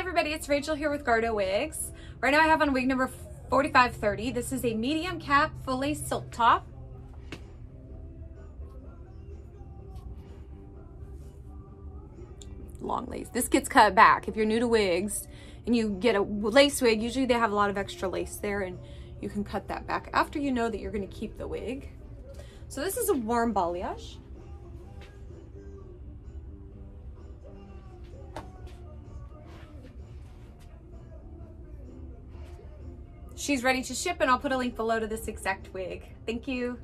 everybody, it's Rachel here with Gardeaux Wigs. Right now I have on wig number 4530. This is a medium cap full lace silk top. Long lace. This gets cut back. If you're new to wigs and you get a lace wig, usually they have a lot of extra lace there and you can cut that back after you know that you're going to keep the wig. So this is a warm balayage. She's ready to ship and I'll put a link below to this exact wig. Thank you.